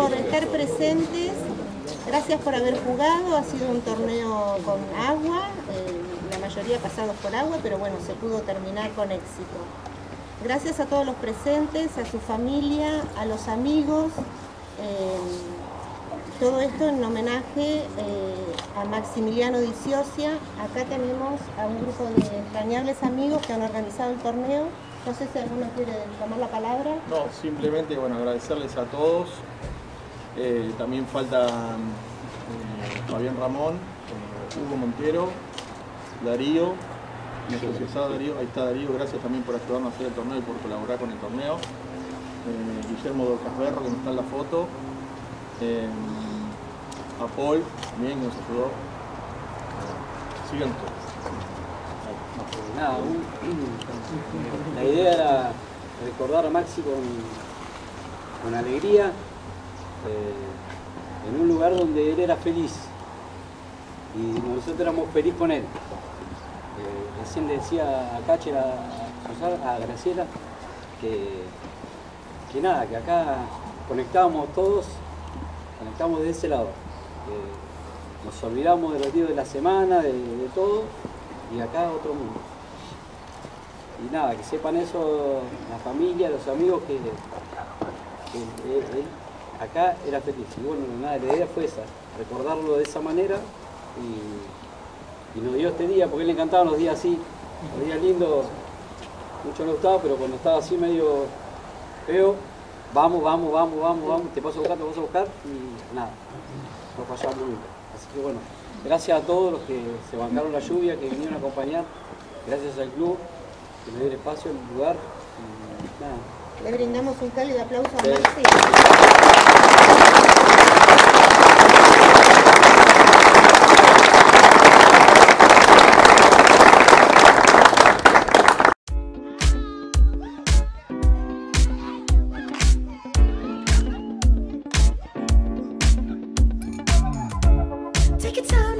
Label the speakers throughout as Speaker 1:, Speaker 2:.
Speaker 1: por estar presentes, gracias por haber jugado, ha sido un torneo con agua, eh, la mayoría pasados por agua, pero bueno, se pudo terminar con éxito. Gracias a todos los presentes, a su familia, a los amigos, eh, todo esto en homenaje eh, a Maximiliano Diciosia. Acá tenemos a un grupo de entrañables amigos que han organizado el torneo. No sé si alguno quiere tomar la palabra.
Speaker 2: No, simplemente bueno, agradecerles a todos. Eh, también falta Fabián Ramón, Hugo Montero, Darío, nuestro asociado Darío, ahí está Darío, gracias también por ayudarnos a hacer el torneo y por colaborar con el torneo. Guillermo Docasberro que está en la foto a Paul también nos ayudó.
Speaker 3: Nada, la idea era recordar a Maxi con, con alegría eh, en un lugar donde él era feliz y nosotros éramos felices con él. Eh, recién le decía a Cacher, a, a Graciela, que, que nada, que acá conectábamos todos, conectamos de ese lado nos olvidamos de los días de la semana, de, todo, y acá otro mundo. Y nada, que sepan eso la familia, los amigos, que, acá era feliz. Y bueno, nada, la idea fue esa, recordarlo de esa manera y, y nos dio este día, porque él le encantaban los días así, los días lindos, mucho le gustaba, pero cuando estaba así medio feo, vamos, vamos, vamos, vamos, vamos, te paso a buscar, te paso a buscar y nada no Así que bueno, gracias a todos los que se bancaron la lluvia, que vinieron a acompañar, gracias al club, que me dio el espacio, el lugar. Y nada.
Speaker 1: Le brindamos un cálido aplauso a Take your time.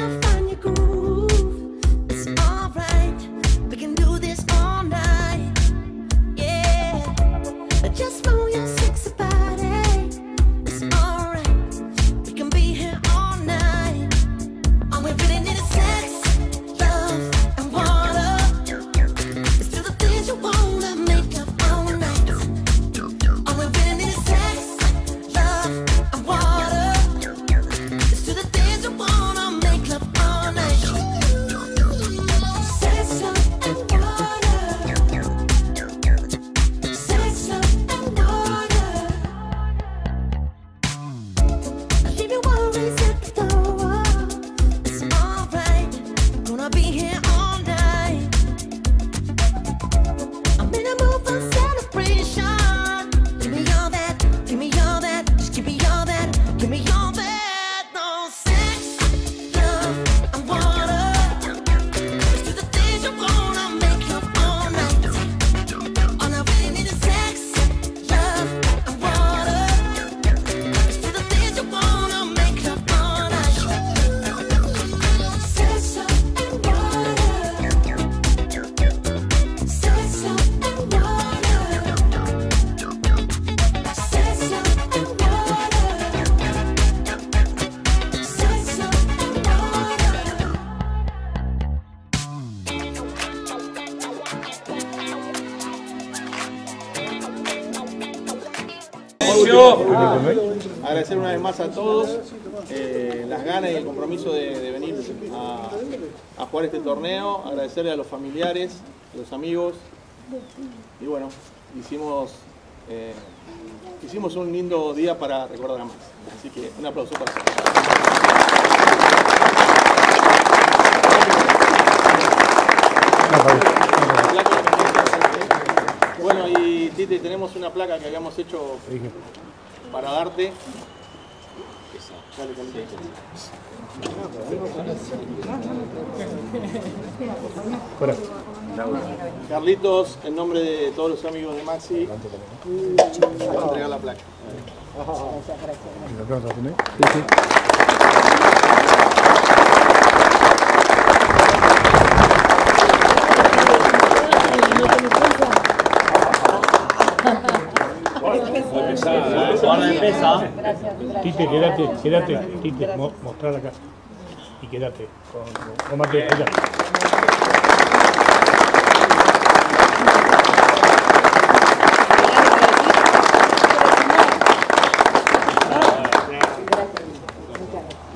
Speaker 2: Agradecer una vez más a todos eh, las ganas y el compromiso de, venir a, jugar este torneo. Agradecerle a los familiares, a los amigos. Y bueno, hicimos, eh, hicimos un lindo día para recordar a más. Así que un aplauso para todos. Bueno, y Tite, tenemos una placa que habíamos hecho para darte. Carlitos, en nombre de todos los amigos de Maxi, a entregar la placa.
Speaker 3: Guarda de pesa.
Speaker 4: Tite, quédate, quédate, Tite, mo- mostrar acá. Y quédate. Con, con.